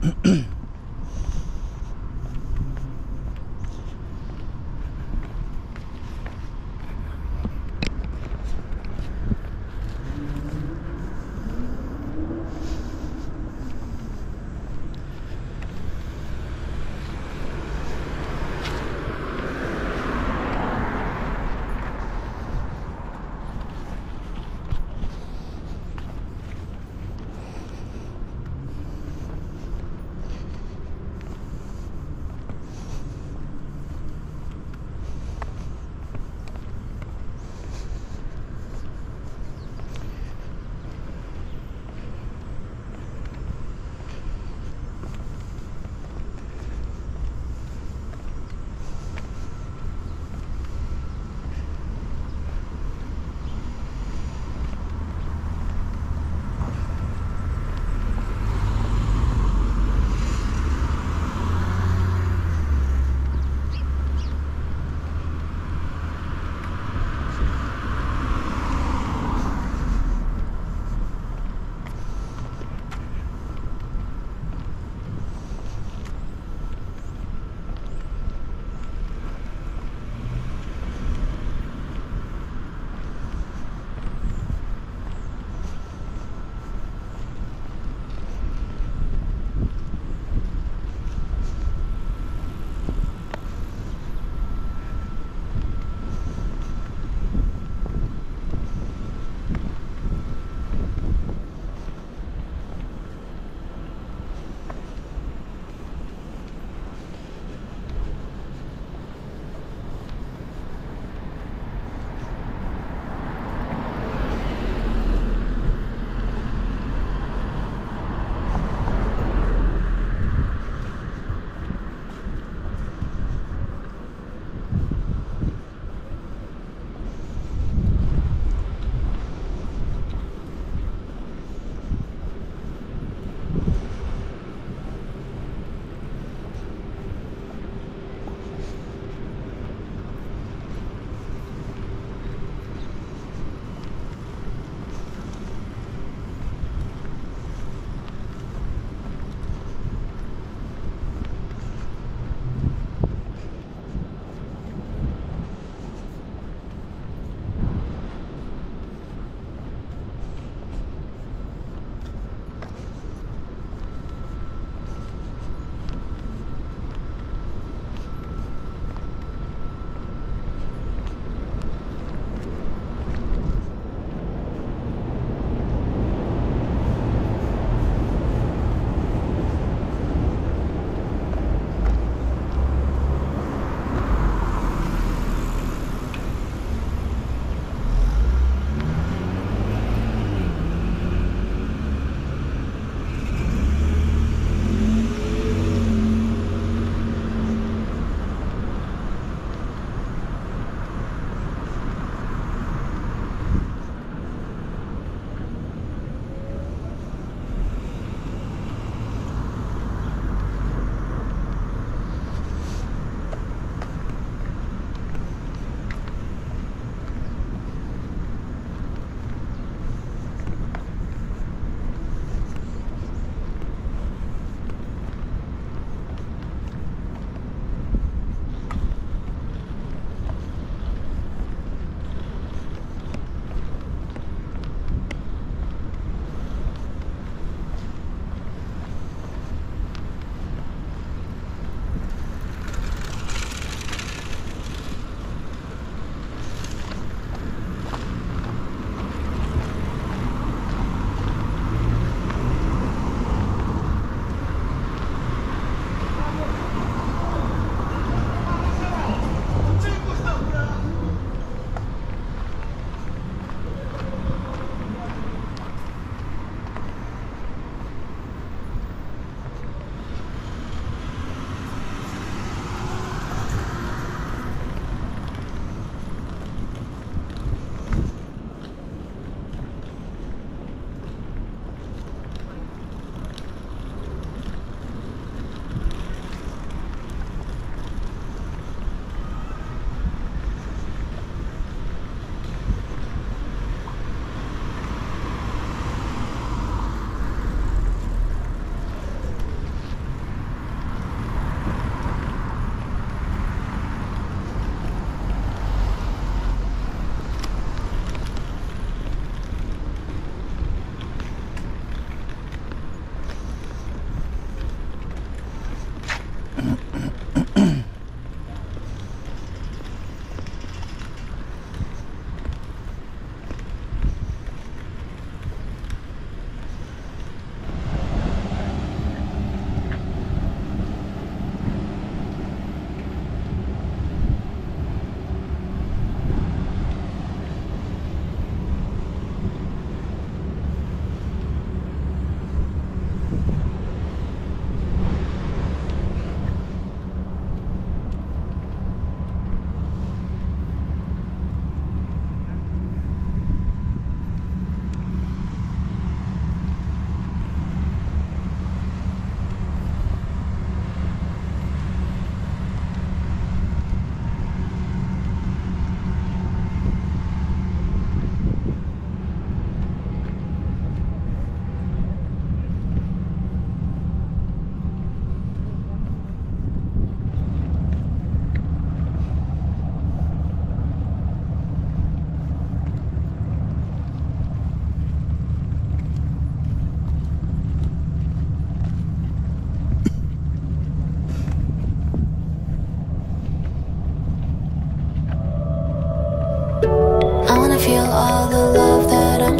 咳咳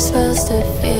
supposed to feel.